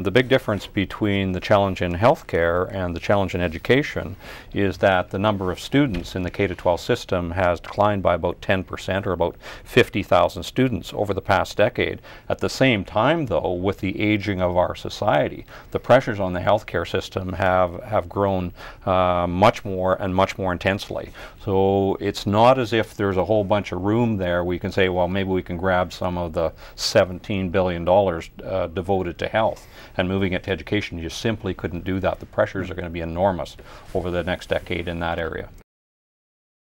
The big difference between the challenge in healthcare and the challenge in education is that the number of students in the K-12 system has declined by about 10% or about 50,000 students over the past decade. At the same time though, with the aging of our society, the pressures on the healthcare system have, have grown uh, much more and much more intensely. So it's not as if there's a whole bunch of room there we can say, well, maybe we can grab some of the $17 billion uh, devoted to health and moving it to education, you simply couldn't do that. The pressures are going to be enormous over the next decade in that area.